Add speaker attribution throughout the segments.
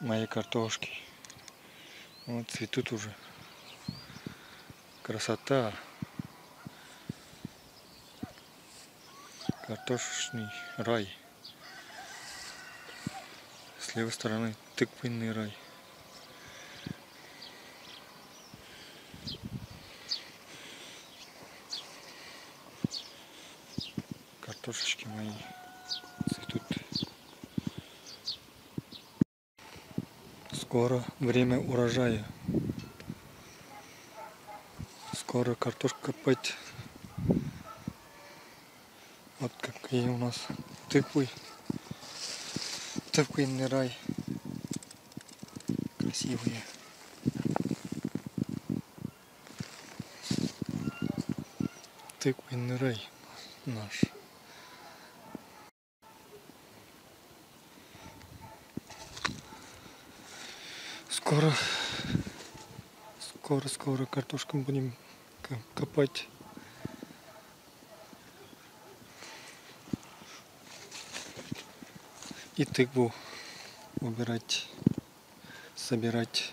Speaker 1: моей картошки. Вот цветут уже. Красота. Картошечный рай. С левой стороны тыквенный рай. Картошечки мои цветут. Скоро время урожая. Скоро картошку копать. Вот какие у нас тыквы. Тыквенный рай. Красивые. Тыквенный рай наш. Скоро, скоро, скоро картошку будем копать. И тыкву убирать, собирать.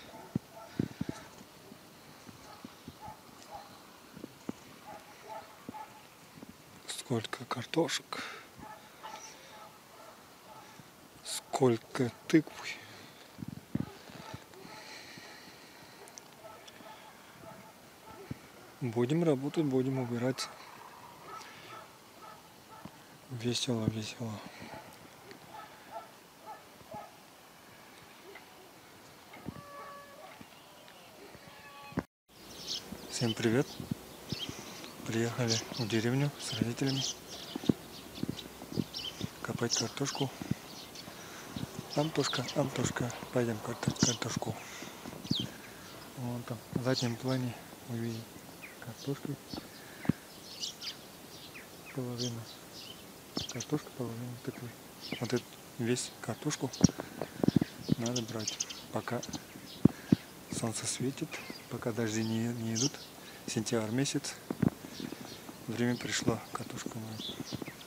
Speaker 1: Сколько картошек. Сколько тыквы. Будем работать, будем убирать. Весело, весело. Всем привет! Приехали в деревню с родителями копать картошку. Антошка, Антошка, пойдем картошку. Вон там, в заднем плане вы картошки. Половина. Картошка, половина тыквы. Вот эту весь картошку надо брать, пока солнце светит, пока дожди не, не идут. Сентябрь месяц. Время пришло, картошку мы